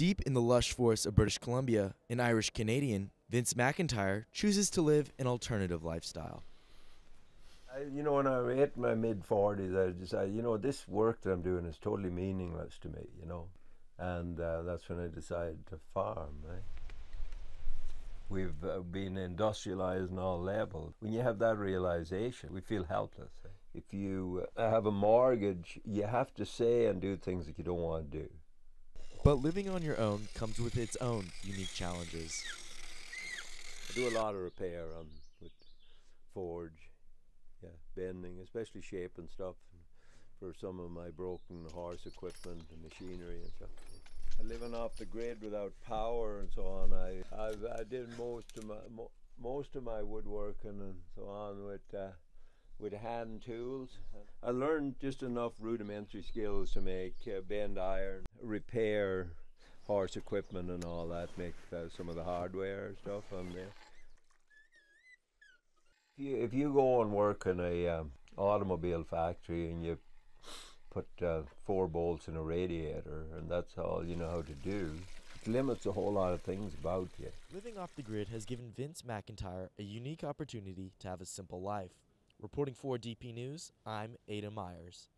Deep in the lush forests of British Columbia, an Irish Canadian, Vince McIntyre chooses to live an alternative lifestyle. I, you know, when I hit my mid 40s, I decided, you know, this work that I'm doing is totally meaningless to me, you know. And uh, that's when I decided to farm. Right? We've uh, been industrialized on all levels. When you have that realization, we feel helpless. If you uh, have a mortgage, you have to say and do things that you don't want to do. But living on your own comes with its own unique challenges. I do a lot of repair on with forge, yeah, bending, especially shape and stuff for some of my broken horse equipment and machinery and stuff. Living off the grid without power and so on, I I've, I did most of my mo- most of my woodworking and so on with uh, with hand tools. I learned just enough rudimentary skills to make uh, bend iron, repair horse equipment and all that, make uh, some of the hardware stuff on there. If you, if you go and work in a um, automobile factory and you put uh, four bolts in a radiator and that's all you know how to do, it limits a whole lot of things about you. Living off the grid has given Vince McIntyre a unique opportunity to have a simple life. Reporting for DP News, I'm Aidan Myers.